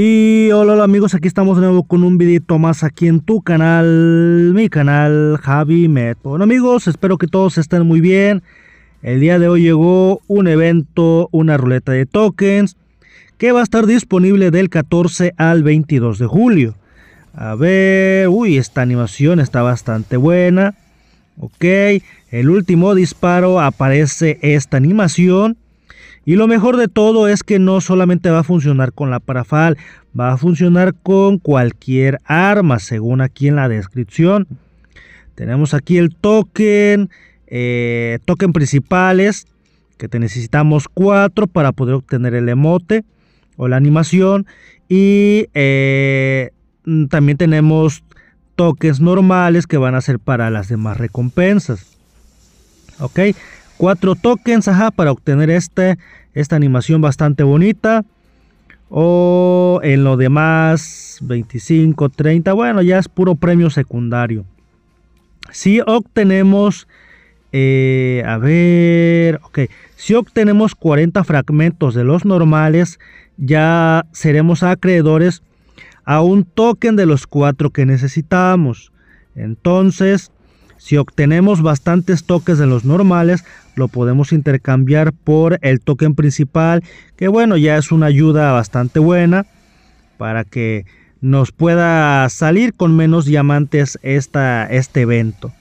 Y hola, hola amigos, aquí estamos de nuevo con un videito más aquí en tu canal, mi canal Javi Met. Bueno amigos, espero que todos estén muy bien. El día de hoy llegó un evento, una ruleta de tokens, que va a estar disponible del 14 al 22 de julio. A ver, uy, esta animación está bastante buena. Ok, el último disparo aparece esta animación. Y lo mejor de todo es que no solamente va a funcionar con la parafal, va a funcionar con cualquier arma, según aquí en la descripción. Tenemos aquí el token, eh, token principales, que te necesitamos cuatro para poder obtener el emote o la animación. Y eh, también tenemos tokens normales que van a ser para las demás recompensas. Ok, cuatro tokens ajá, para obtener este esta animación bastante bonita. O en lo demás, 25, 30, bueno, ya es puro premio secundario. Si obtenemos, eh, a ver, ok, si obtenemos 40 fragmentos de los normales, ya seremos acreedores a un token de los cuatro que necesitamos. Entonces, si obtenemos bastantes tokens de los normales, lo podemos intercambiar por el token principal, que bueno, ya es una ayuda bastante buena para que nos pueda salir con menos diamantes esta, este evento.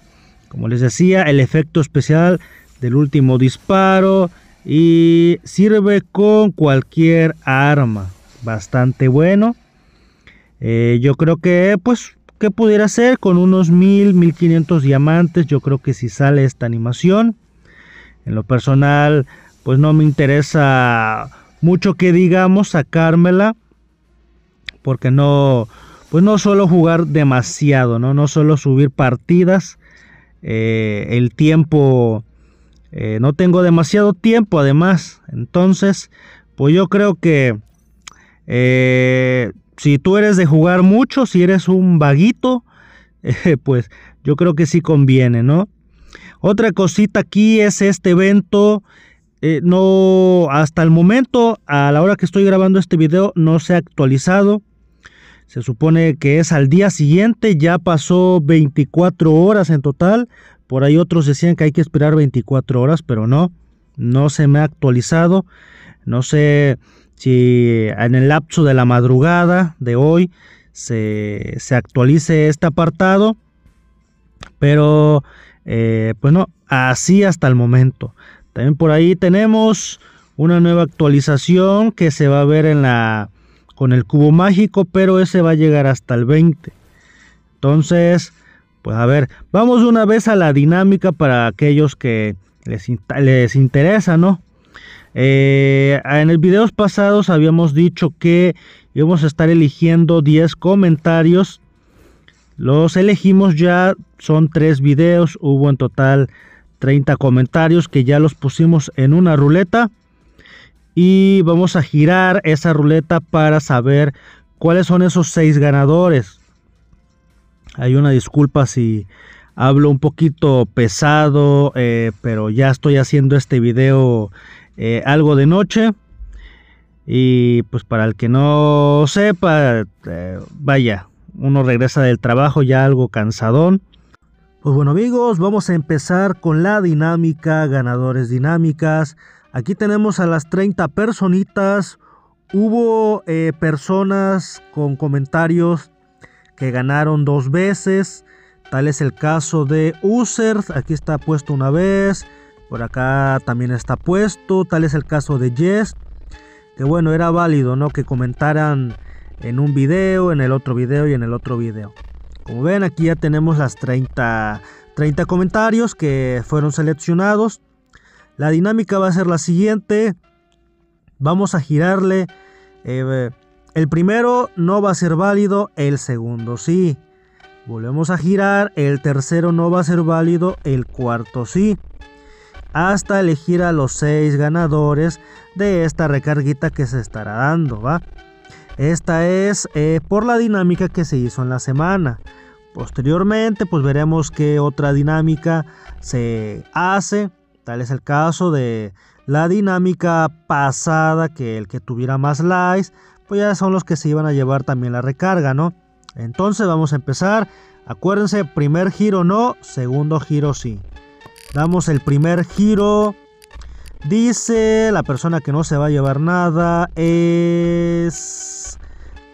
Como les decía, el efecto especial del último disparo y sirve con cualquier arma. Bastante bueno. Eh, yo creo que pues que pudiera ser con unos 1000, 1500 diamantes. Yo creo que si sale esta animación. En lo personal, pues no me interesa mucho que digamos sacármela. Porque no, pues no suelo jugar demasiado, ¿no? No suelo subir partidas. Eh, el tiempo, eh, no tengo demasiado tiempo además. Entonces, pues yo creo que eh, si tú eres de jugar mucho, si eres un vaguito, pues yo creo que sí conviene, ¿no? Otra cosita aquí es este evento. Eh, no, hasta el momento, a la hora que estoy grabando este video, no se ha actualizado. Se supone que es al día siguiente, ya pasó 24 horas en total. Por ahí otros decían que hay que esperar 24 horas, pero no, no se me ha actualizado. No sé si en el lapso de la madrugada de hoy se, se actualice este apartado. Pero eh, pues no, así hasta el momento. También por ahí tenemos una nueva actualización que se va a ver en la con el cubo mágico, pero ese va a llegar hasta el 20. Entonces, pues a ver, vamos una vez a la dinámica para aquellos que les, les interesa, ¿no? Eh, en el videos pasados habíamos dicho que íbamos a estar eligiendo 10 comentarios los elegimos ya, son tres videos, hubo en total 30 comentarios que ya los pusimos en una ruleta. Y vamos a girar esa ruleta para saber cuáles son esos seis ganadores. Hay una disculpa si hablo un poquito pesado, eh, pero ya estoy haciendo este video eh, algo de noche. Y pues para el que no sepa, eh, vaya, uno regresa del trabajo ya algo cansadón. Pues bueno amigos, vamos a empezar con la dinámica, ganadores dinámicas. Aquí tenemos a las 30 personitas. Hubo eh, personas con comentarios que ganaron dos veces. Tal es el caso de User. Aquí está puesto una vez. Por acá también está puesto. Tal es el caso de Jess. Que bueno, era válido, ¿no? Que comentaran en un video, en el otro video y en el otro video. Como ven, aquí ya tenemos las 30, 30 comentarios que fueron seleccionados. La dinámica va a ser la siguiente. Vamos a girarle. Eh, el primero no va a ser válido, el segundo sí. Volvemos a girar, el tercero no va a ser válido, el cuarto sí. Hasta elegir a los seis ganadores de esta recarguita que se estará dando, ¿va? Esta es eh, por la dinámica que se hizo en la semana. Posteriormente, pues veremos qué otra dinámica se hace. Tal es el caso de la dinámica pasada, que el que tuviera más likes, pues ya son los que se iban a llevar también la recarga, ¿no? Entonces vamos a empezar. Acuérdense, primer giro no, segundo giro sí. Damos el primer giro. Dice la persona que no se va a llevar nada es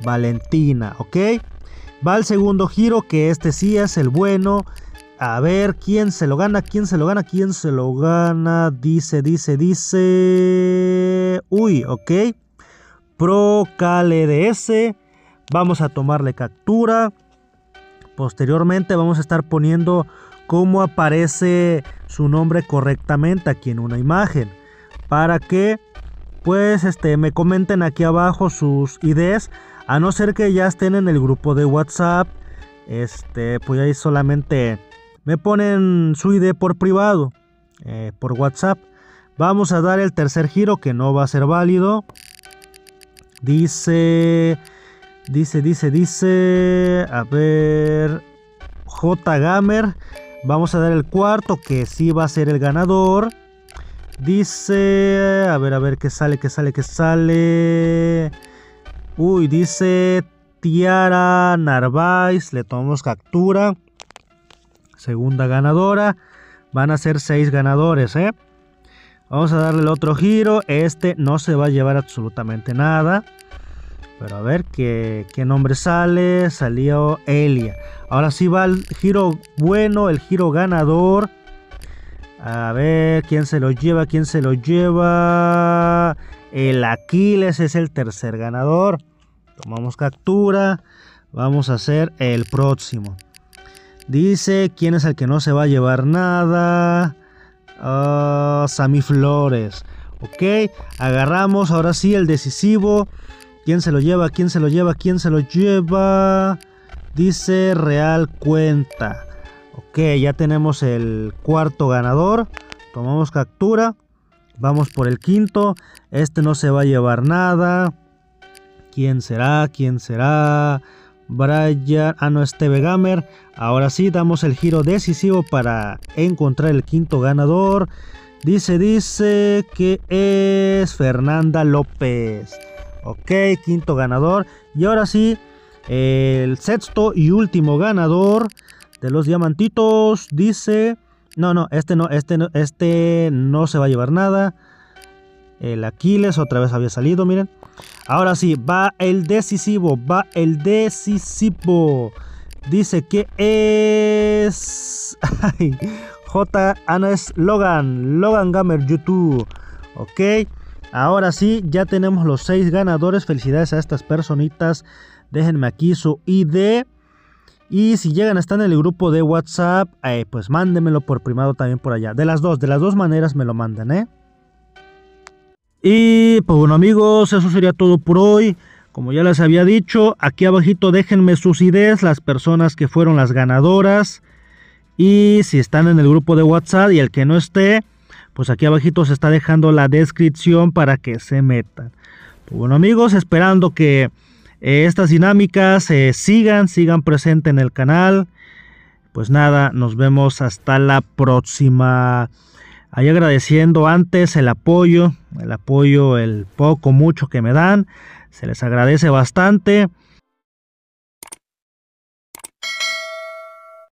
Valentina, ¿ok? Va al segundo giro, que este sí es el bueno. A ver, ¿quién se lo gana? ¿Quién se lo gana? ¿Quién se lo gana? Dice, dice, dice... Uy, ok. Pro KLDS. Vamos a tomarle captura. Posteriormente vamos a estar poniendo cómo aparece su nombre correctamente aquí en una imagen. Para que pues este me comenten aquí abajo sus ideas. A no ser que ya estén en el grupo de WhatsApp. Este, pues ahí solamente me ponen su ID por privado, eh, por WhatsApp. Vamos a dar el tercer giro que no va a ser válido. Dice, dice, dice, dice, a ver, J Gamer. Vamos a dar el cuarto que sí va a ser el ganador. Dice, a ver, a ver, qué sale, qué sale, qué sale. Uy, dice Tiara Narváez. Le tomamos captura segunda ganadora. Van a ser seis ganadores, ¿eh? Vamos a darle el otro giro. Este no se va a llevar absolutamente nada. Pero a ver qué, qué nombre sale. Salió Elia. Ahora sí va el giro bueno, el giro ganador. A ver quién se lo lleva, quién se lo lleva. El Aquiles es el tercer ganador. Tomamos captura. Vamos a hacer el próximo. Dice, ¿quién es el que no se va a llevar nada? Uh, Sammy Flores. Ok, agarramos ahora sí el decisivo. ¿Quién se lo lleva? ¿Quién se lo lleva? ¿Quién se lo lleva? Dice Real Cuenta. Ok, ya tenemos el cuarto ganador. Tomamos captura. Vamos por el quinto. Este no se va a llevar nada. ¿Quién será? ¿Quién será? Brian, ah no, Steve Gamer. Ahora sí, damos el giro decisivo para encontrar el quinto ganador. Dice, dice que es Fernanda López. Ok, quinto ganador. Y ahora sí, el sexto y último ganador de los diamantitos. Dice, no, no, este no, este no, este no se va a llevar nada. El Aquiles otra vez había salido, miren. Ahora sí, va el decisivo, va el decisivo. Dice que es... J. Ana es Logan, Logan Gamer YouTube. Ok, ahora sí, ya tenemos los seis ganadores. Felicidades a estas personitas. Déjenme aquí su ID. Y si llegan a estar en el grupo de WhatsApp, eh, pues mándenmelo por privado también por allá. De las dos, de las dos maneras me lo mandan, ¿eh? Y pues bueno amigos, eso sería todo por hoy. Como ya les había dicho, aquí abajito déjenme sus ideas, las personas que fueron las ganadoras. Y si están en el grupo de WhatsApp y el que no esté, pues aquí abajito se está dejando la descripción para que se metan. Pues bueno amigos, esperando que eh, estas dinámicas eh, sigan, sigan presentes en el canal. Pues nada, nos vemos hasta la próxima. Ahí agradeciendo antes el apoyo, el apoyo, el poco, mucho que me dan. Se les agradece bastante.